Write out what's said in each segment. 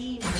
Team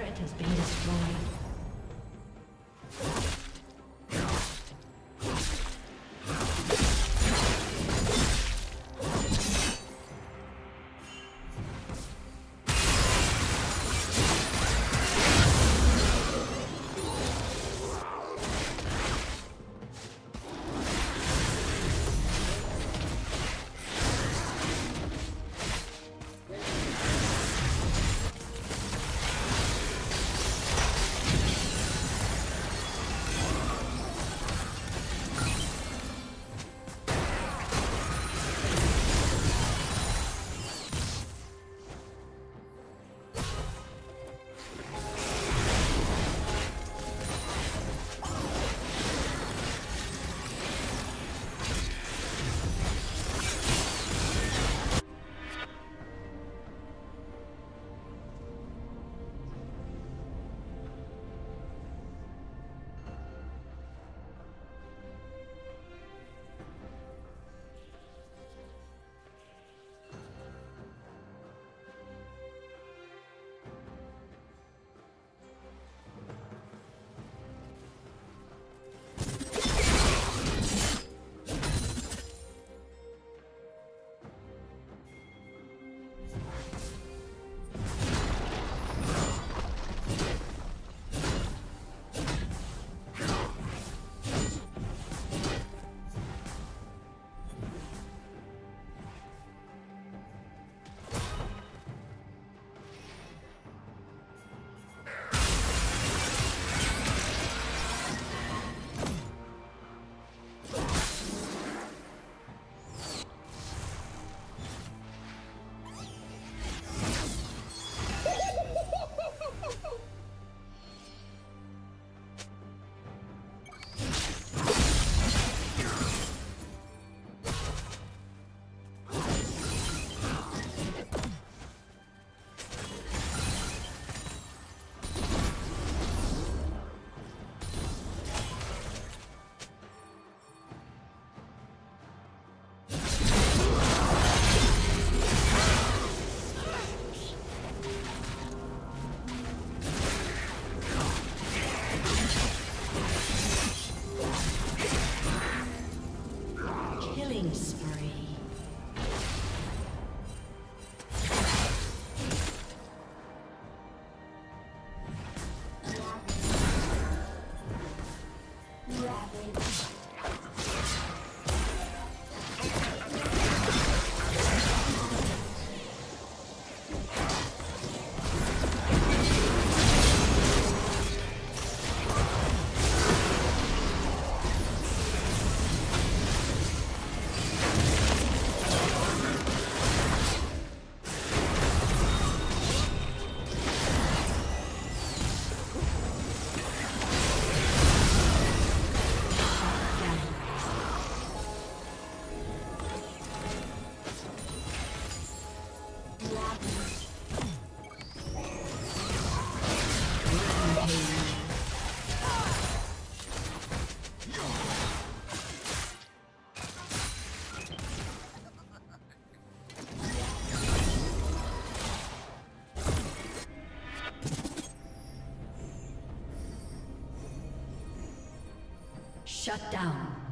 Has been Shut down.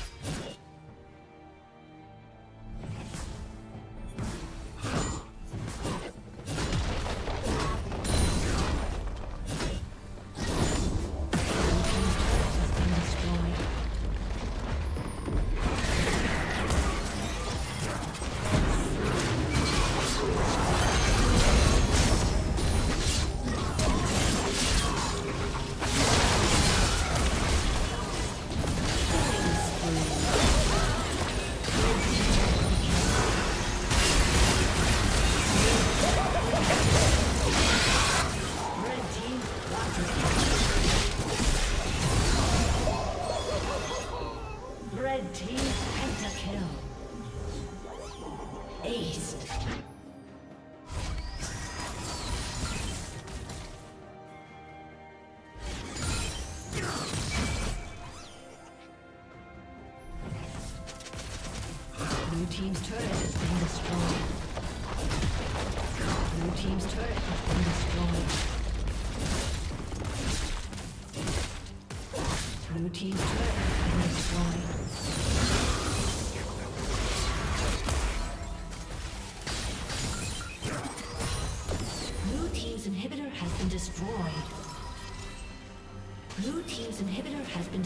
Team's Pentakill. Ace. Blue Team's turret has been destroyed. Blue team's turret has been destroyed. Blue team's turret has been destroyed.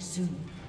Soon.